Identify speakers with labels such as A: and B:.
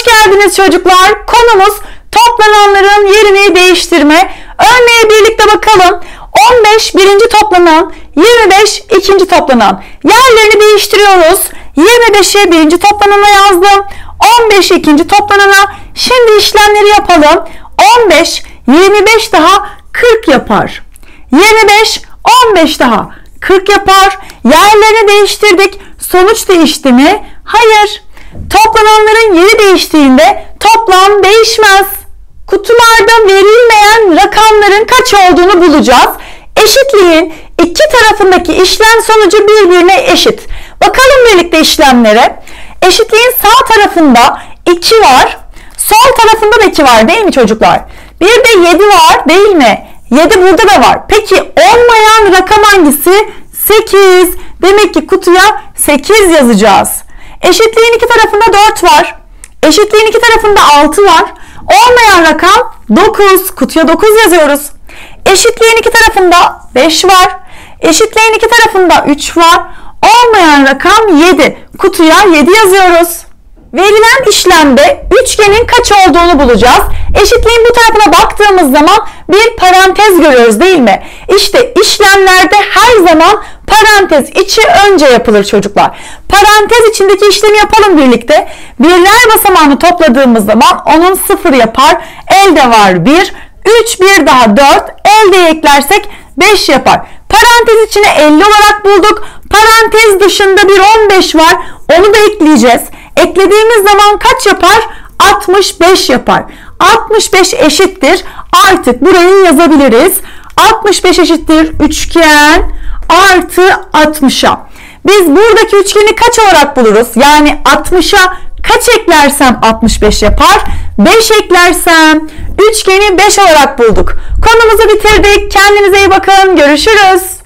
A: Hoş geldiniz çocuklar. Konumuz toplananların yerini değiştirme. Örneğe birlikte bakalım. 15 birinci toplanan, 25 ikinci toplanan. Yerlerini değiştiriyoruz. 25'i birinci toplanana yazdım. 15 ikinci toplanana. Şimdi işlemleri yapalım. 15, 25 daha 40 yapar. 25, 15 daha 40 yapar. Yerlerini değiştirdik. Sonuç değişti mi? Hayır. Toplananların yeri değiştiğinde toplam değişmez. Kutularda verilmeyen rakamların kaç olduğunu bulacağız. Eşitliğin iki tarafındaki işlem sonucu birbirine eşit. Bakalım birlikte işlemlere. Eşitliğin sağ tarafında 2 var. Sol tarafında da 2 var değil mi çocuklar? Bir de 7 var değil mi? 7 burada da var. Peki olmayan rakam hangisi? 8. Demek ki kutuya 8 yazacağız. Eşitliğin iki tarafında 4 var. Eşitliğin iki tarafında 6 var. Olmayan rakam 9. Kutuya 9 yazıyoruz. Eşitliğin iki tarafında 5 var. Eşitliğin iki tarafında 3 var. Olmayan rakam 7. Kutuya 7 yazıyoruz. Verilen işlemde üçgenin kaç olduğunu bulacağız. Eşitliğin bu tarafına baktığımız zaman bir parantez görüyoruz değil mi? İşte işlemlerde her zaman parantez içi önce yapılır çocuklar. Parantez içindeki işlemi yapalım birlikte. Birler basamağını topladığımız zaman onun sıfır yapar. Elde var 1. 3 bir daha 4. Elde eklersek 5 yapar. Parantez içine 50 olarak bulduk. Parantez dışında bir 15 var. Onu da ekleyeceğiz. Eklediğimiz zaman kaç yapar? 65 yapar. 65 eşittir. Artık burayı yazabiliriz. 65 eşittir üçgen artı 60'a. Biz buradaki üçgeni kaç olarak buluruz? Yani 60'a kaç eklersem 65 yapar? 5 eklersem üçgeni 5 olarak bulduk. Konumuzu bitirdik. Kendinize iyi bakın. Görüşürüz.